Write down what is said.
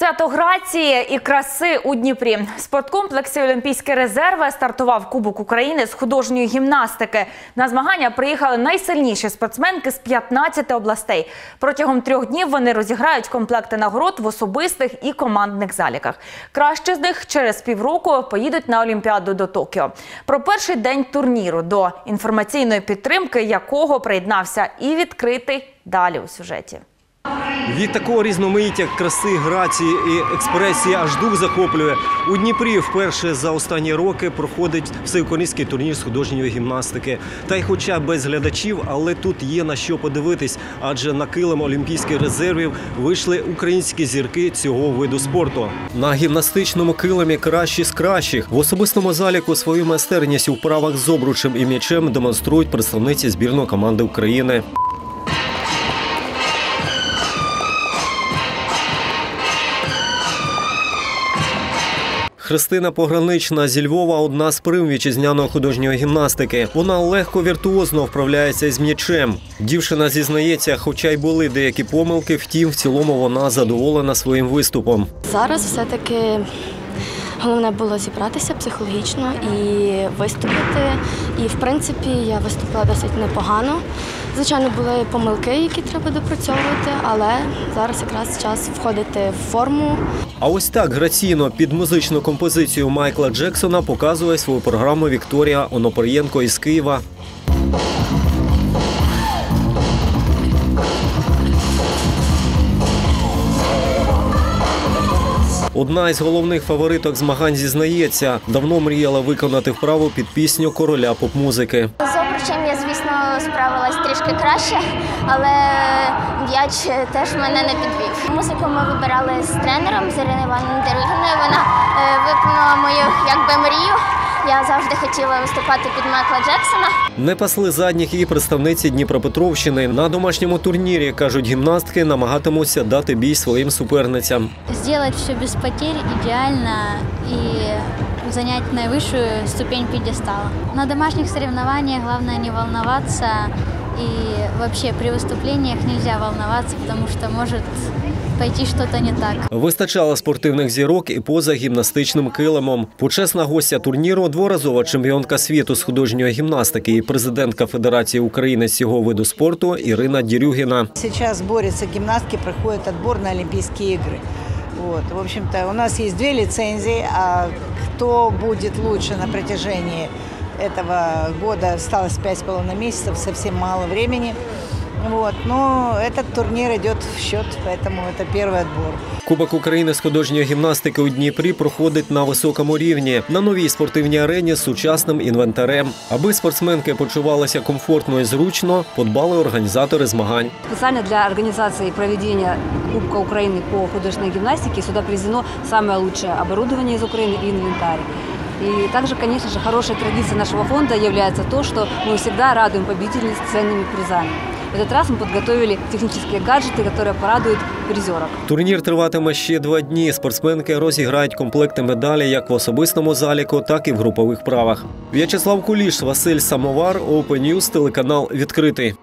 Свято грації і краси у Дніпрі. В спорткомплексі Олімпійські резерви стартував Кубок України з художньої гімнастики. На змагання приїхали найсильніші спортсменки з 15 областей. Протягом трьох днів вони розіграють комплекти нагород в особистих і командних заліках. Кращі з них через півроку поїдуть на Олімпіаду до Токіо. Про перший день турніру до інформаційної підтримки якого приєднався і відкритий далі у сюжеті. Від такого різноманіття краси, грації і експресії аж дух захоплює. У Дніпрі вперше за останні роки проходить всеукраїнський турнір з художньої гімнастики. Та й хоча без глядачів, але тут є на що подивитись, адже на килим олімпійських резервів вийшли українські зірки цього виду спорту. На гімнастичному килимі кращі з кращих в особистому заліку свою майстерність у вправах з обручем і м'ячем демонструють представниці збірної команди України. Христина Погранична зі Львова одна з прим вітчизняної художньої гімнастики. Вона легко віртуозно вправляється з м'ячем. Дівчина зізнається, хоча й були деякі помилки, втім, в цілому вона задоволена своїм виступом. Зараз все-таки головне було зібратися психологічно і виступити. І в принципі я виступила досить непогано. Звичайно, були помилки, які треба допрацьовувати, але зараз якраз час входити в форму. А ось так граційно під музичну композицію Майкла Джексона показує свою програму Вікторія Онопорієнко із Києва. Одна із головних фавориток змагань зізнається, давно мріяла виконати вправу під пісню короля поп-музики. З обручем я, звісно, справилась трішки краще, але м'яч теж мене не підвів. Музику ми вибирали з тренером з Іриною Івановною Дерюгіною. Вона е, виконала мою якби мрію. Я завжди хотіла виступати під Майкла Джексона. Не пасли задніх і представниці Дніпропетровщини. На домашньому турнірі, кажуть гімнастки, намагатимуться дати бій своїм суперницям. Зробити все без потерь ідеально і занять найвищу ступень підістала. На домашніх соревнованиях головне не волноваться и вообще при выступлениях нельзя волноваться, потому что может пойти что-то не так. Вистачало спортивних зірок і поза гімнастичним килимом. Почесна гостя турніру, дворазова чемпіонка світу з художньої гімнастики і президентка Федерації України з цього виду спорту Ірина Дірюгіна. Сейчас борются гимнастки, проходит отбор на Олимпийские игры. Вот. В общем-то, у нас есть две лицензии, а кто будет лучше на протяжении этого года, осталось пять с половиной месяцев, совсем мало времени. Вот. Но этот турнир идет в счет, поэтому это первый отбор. Кубок України з художньої гімнастики у Дніпрі проходить на високому рівні на новій спортивній арені з сучасним інвентарем. Аби спортсменки почувалися комфортно і зручно, подбали організатори змагань. Специально для организации и проведения Кубка Украины по художественной гимнастике сюда привезено самое лучшее оборудование из Украины и инвентарь. И также, конечно же, хорошей традицией нашего фонда является то, что мы всегда радуем победительниц ценными призами. В этот раз мы подготовили технические гаджеты, которые порадуют призерок. Турнір триватиме ще два дні. Спортсменки розіграють комплекти медалі як в особистому заліку, так і в групових правах. В'ячеслав Куліш, Василь Самовар, Open News, телеканал відкритий.